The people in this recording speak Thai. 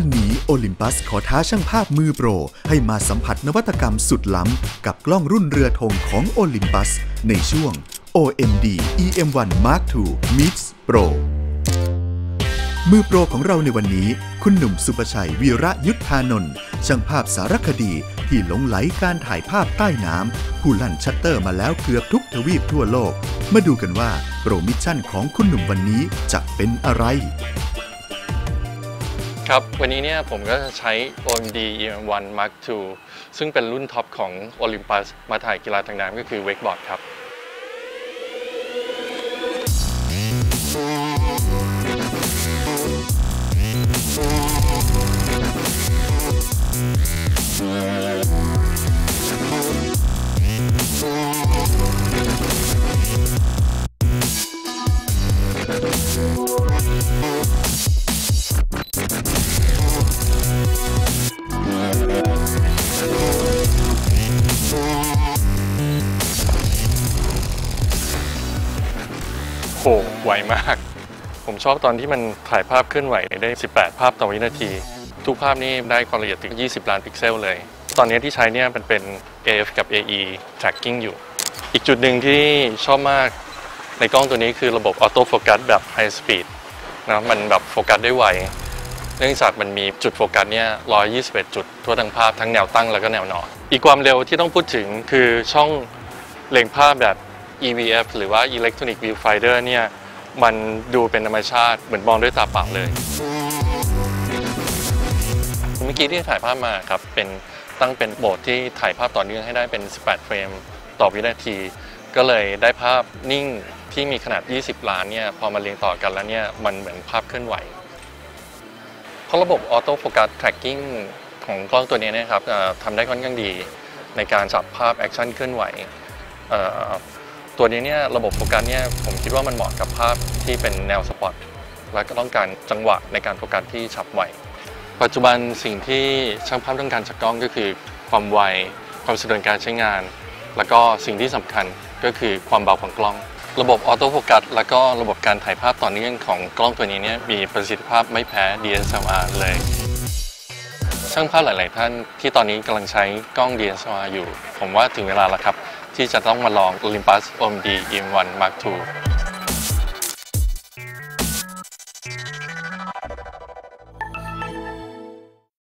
วันนี้โอลิมปัสขอท้าช่างภาพมือโปร ให้มาสัมผัสนวัตกรรมสุดล้ำ กับกล้องรุ่นเรือธงของโอลิมปัส ในช่วง OM-D E-M1 Mark II Meets Pro มือโปรของเราในวันนี้ คุณหนุ่มสุประชัยวีระยุทธานนท์ช่างภาพสารคดีที่หลงไหลการถ่ายภาพใต้น้ำผู้ลั่นชัตเตอร์มาแล้วเกือบทุกทวีปทั่วโลก มาดูกันว่า Pro mission ของคุณหนุ่มวันนี้จะเป็นอะไร ครับ วันนี้เนี่ยผมก็จะใช้ OMD EM1 Mark II ซึ่งเป็นรุ่นท็อปของ Olympus มาถ่ายกีฬาทางน้ำก็คือ Wakeboard ครับ ไวมาก ผมชอบตอนที่มันถ่ายภาพเคลื่อนไหวได้ 18 ภาพต่อวินาที ทุกภาพนี้ได้ความละเอียดถึง 20 ล้านพิกเซลเลย ตอนนี้ที่ใช้เนี่ยมันเป็น AF กับ AE tracking อยู่ อีกจุดหนึ่งที่ชอบมากในกล้องตัวนี้คือระบบ auto focus แบบ High Speed นะมันแบบโฟกัสได้ไว เนื่องจากมันมีจุดโฟกัสเนี่ย 121 จุดทั่วทั้งภาพทั้งแนวตั้งแล้วก็แนวนอน อีกความเร็วที่ต้องพูดถึงคือช่องเล็งภาพแบบ EVF หรือว่า Electronic Viewfinder เนี่ยมันดูเป็นธรรมชาติเหมือนมองด้วยตาเปล่าเลยเมื่อกี้ที่ถ่ายภาพมาครับเป็นตั้งเป็นโหมดที่ถ่ายภาพต่อเนื่องให้ได้เป็น 18 เฟรมต่อวินาที ก็เลยได้ภาพนิ่งที่มีขนาด 20 ล้านเนี่ยพอมาเรียงต่อกันแล้วเนี่ยมันเหมือนภาพเคลื่อนไหวเพราะระบบออโต้โฟกัส tracking ของกล้องตัวนี้นะครับทำได้ค่อนข้างดีในการจับภาพ action เคลื่อนไหว ตัวนี้เนี่ยระบบโฟกัสเนี่ยผมคิดว่ามันเหมาะกับภาพที่เป็นแนวสปอร์ตและก็ต้องการจังหวะในการโฟกัสที่ฉับไวปัจจุบันสิ่งที่ช่างภาพต้องการจากกล้องก็คือ ความไว ความสะดวกการใช้งาน แล้วก็สิ่งที่สำคัญก็คือความเบาของกล้อง ระบบ auto focus แล้วก็ระบบการถ่ายภาพต่อเนื่องของกล้องตัวนี้เนี่ยมีประสิทธิภาพไม่แพ้ DSLR เลย ช่างภาพหลาย ๆ ท่านที่ตอนนี้กำลังใช้กล้อง DSLR อยู่ ผมว่าถึงเวลาแล้วครับ ที่จะต้องมาลอง Olympus OMD EM1 Mark II